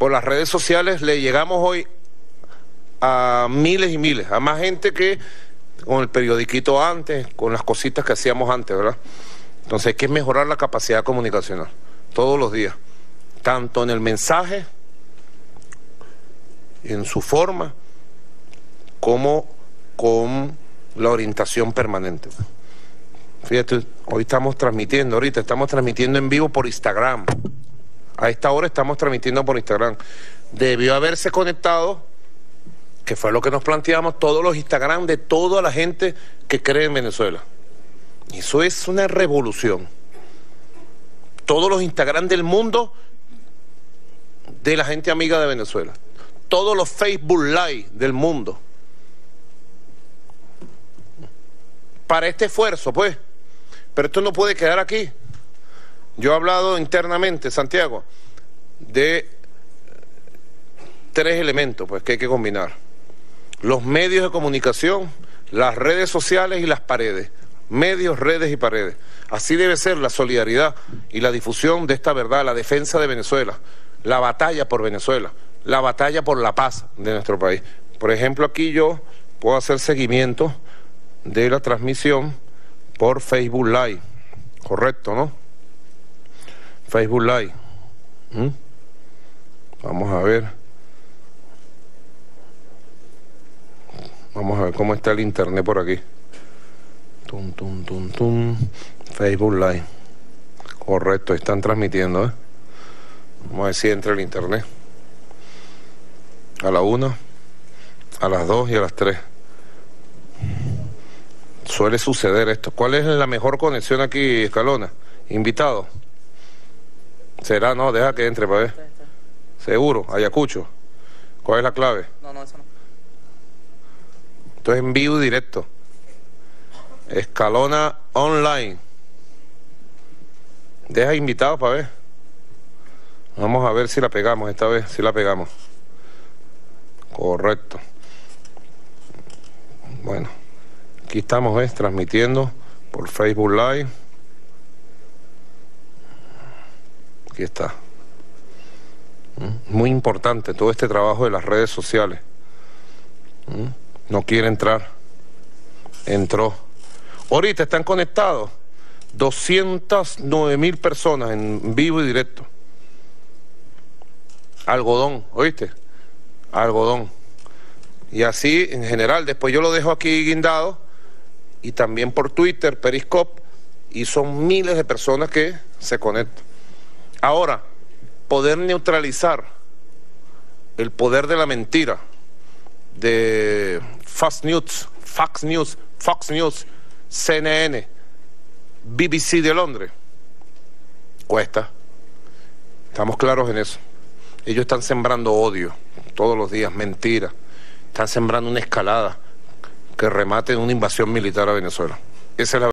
por las redes sociales le llegamos hoy a miles y miles, a más gente que con el periodiquito antes, con las cositas que hacíamos antes, ¿verdad? Entonces hay que mejorar la capacidad comunicacional todos los días, tanto en el mensaje, en su forma, como con la orientación permanente. Fíjate, hoy estamos transmitiendo, ahorita estamos transmitiendo en vivo por Instagram. A esta hora estamos transmitiendo por Instagram. Debió haberse conectado, que fue lo que nos planteamos, todos los Instagram de toda la gente que cree en Venezuela. Eso es una revolución. Todos los Instagram del mundo de la gente amiga de Venezuela. Todos los Facebook Live del mundo. Para este esfuerzo, pues. Pero esto no puede quedar aquí. Yo he hablado internamente, Santiago, de tres elementos pues, que hay que combinar. Los medios de comunicación, las redes sociales y las paredes. Medios, redes y paredes. Así debe ser la solidaridad y la difusión de esta verdad, la defensa de Venezuela, la batalla por Venezuela, la batalla por la paz de nuestro país. Por ejemplo, aquí yo puedo hacer seguimiento de la transmisión por Facebook Live. Correcto, ¿no? Facebook Live. ¿Mm? Vamos a ver. Vamos a ver cómo está el internet por aquí. Tum, tum, tum, tum. Facebook Live. Correcto, están transmitiendo, ¿eh? Vamos a ver si entra el internet. A la una, a las dos y a las tres. Suele suceder esto. ¿Cuál es la mejor conexión aquí, Escalona? Invitado. ¿Será? No, deja que entre para ver. Seguro, Ayacucho. ¿Cuál es la clave? No, no, eso no. Esto es en vivo directo. Escalona online. Deja invitado para ver. Vamos a ver si la pegamos esta vez, si la pegamos. Correcto. Bueno, aquí estamos ¿ves? transmitiendo por Facebook Live. Está. ¿Mm? Muy importante todo este trabajo de las redes sociales. ¿Mm? No quiere entrar. Entró. Ahorita están conectados 209 mil personas en vivo y directo. Algodón, ¿oíste? Algodón. Y así en general, después yo lo dejo aquí guindado y también por Twitter, Periscope, y son miles de personas que se conectan. Ahora, poder neutralizar el poder de la mentira de Fox News, Fox News, Fox News, CNN, BBC de Londres, cuesta. Estamos claros en eso. Ellos están sembrando odio todos los días, mentira. Están sembrando una escalada que remate en una invasión militar a Venezuela. Esa es la